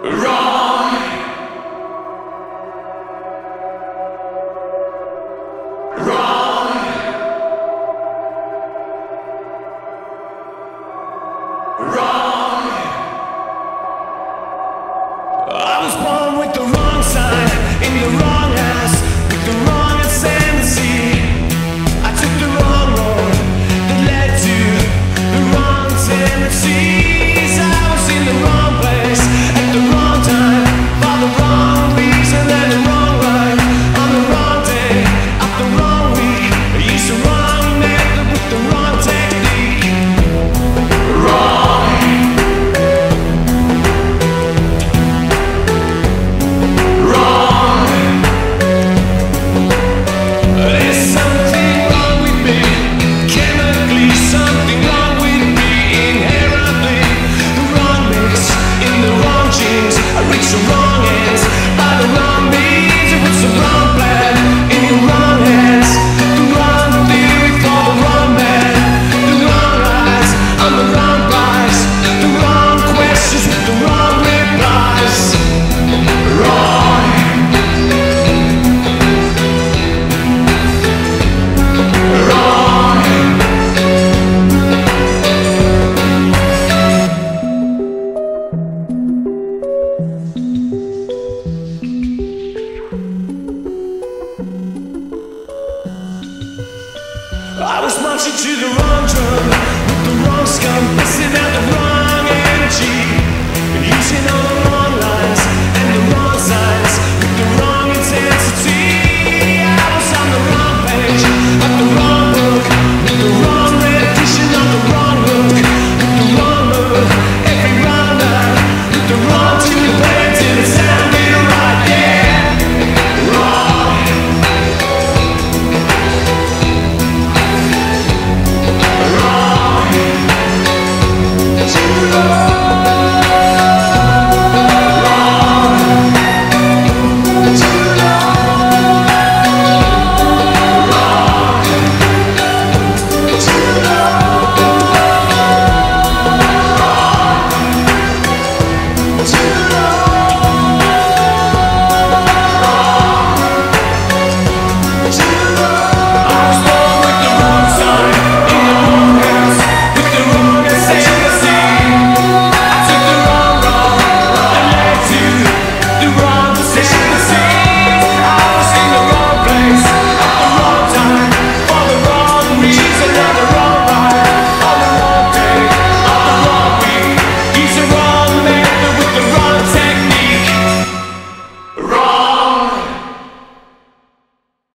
Wrong! So I was marching to the wrong drum with the wrong scum, Lord.